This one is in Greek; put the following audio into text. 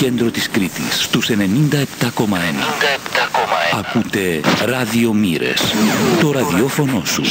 κέντρο της Κρήτης, στους 97,1. Ακούτε ραδιομύρες. το ραδιόφωνο σου.